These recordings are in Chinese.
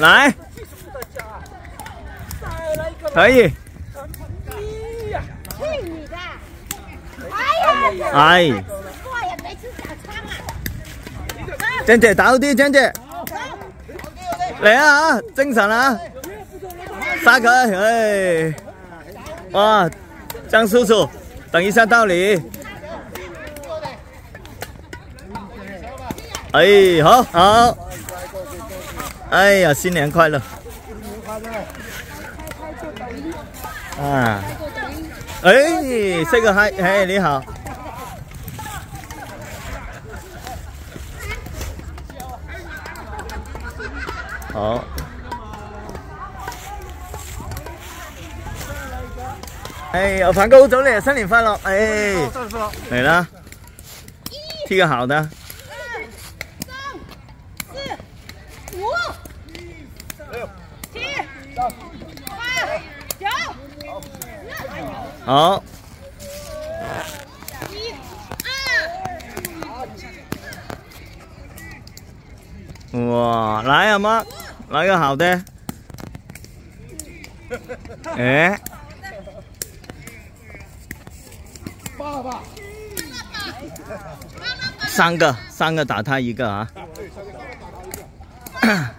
Này. Thấy gì? Ai? Chân chị táo đi chân chị Lấy à? Tinh thần à? Xa cơ Wow Trang sư sư Tầng y sang tao lý 哎，好好。哎呀，新年快乐！啊，哎，say 个 hi，哎，你好。好。哎，呀，凡哥早嚟，新年快乐！哎，嚟啦，剃个好的。好。一、二。哇，来呀妈，来个好的。哎。爸爸。三个，三个打他一个啊。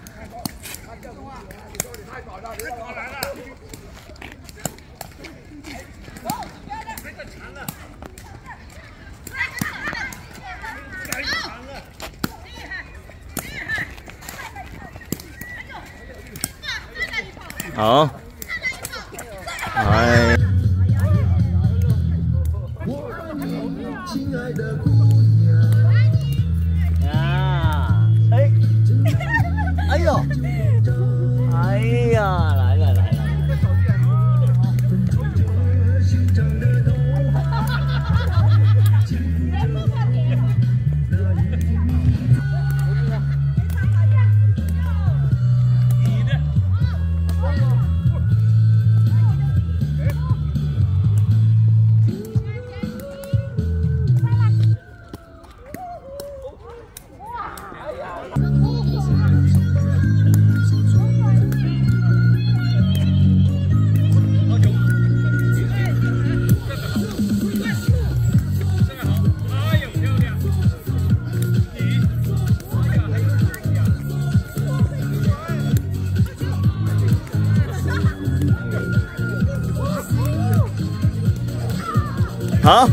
好，哎。呀，哎，哎呦，好。